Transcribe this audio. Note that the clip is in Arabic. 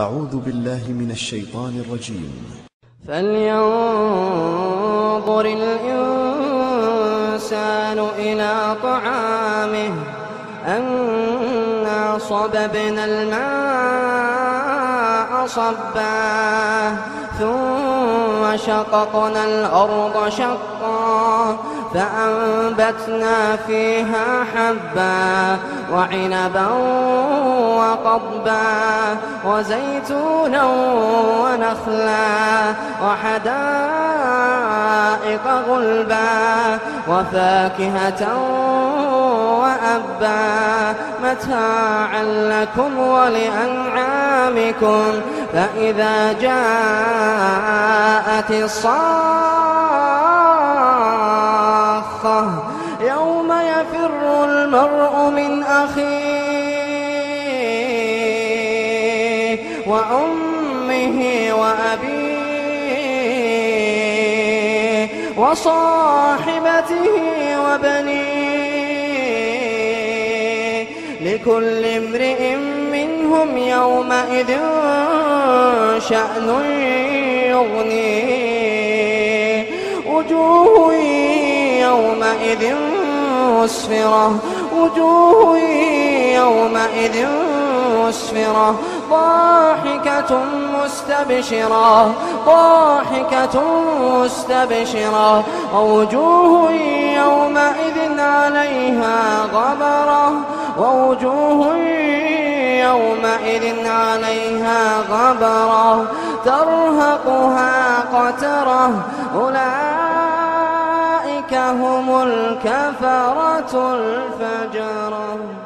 أعوذ بالله من الشيطان الرجيم. فلينظر الإنسان إلى طعامه أنا صببنا الماء صبا ثم شققنا الأرض شقا فأنبتنا فيها حبا وعنبا وقضبا وزيتونا ونخلا وحدائق غلبا وفاكهة وأبا. متاعا لكم ولأنعامكم فإذا الصاخة يوم يفر المرء من أخيه وأمه وأبيه وصاحبته وبنيه. لكل امرئ منهم يومئذ شأن يغنيه. وجوه يومئذ مسفرة. وجوه يومئذ مسفرة. ضاحكة مستبشرة. ضاحكة مستبشرة. ووجوه يومئذ عليها غبرة. ووجوه يومئذ عليها غبرة. ترهقها قترة. أولئك هم الكفرة الفجرة